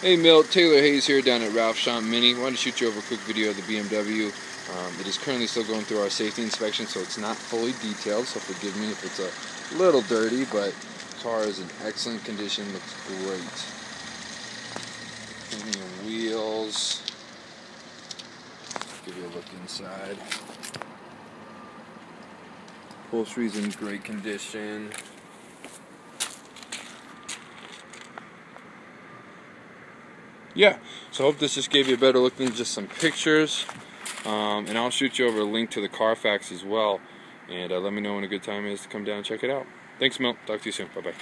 Hey Milt, Taylor Hayes here down at Ralph Schomp Mini. Wanted to shoot you over a quick video of the BMW. Um, it is currently still going through our safety inspection, so it's not fully detailed, so forgive me if it's a little dirty, but car is in excellent condition, looks great. Premium wheels. Give you a look inside. Upholstery's in great condition. Yeah, so I hope this just gave you a better look than just some pictures. Um, and I'll shoot you over a link to the Carfax as well. And uh, let me know when a good time is to come down and check it out. Thanks, Milt. Talk to you soon. Bye bye.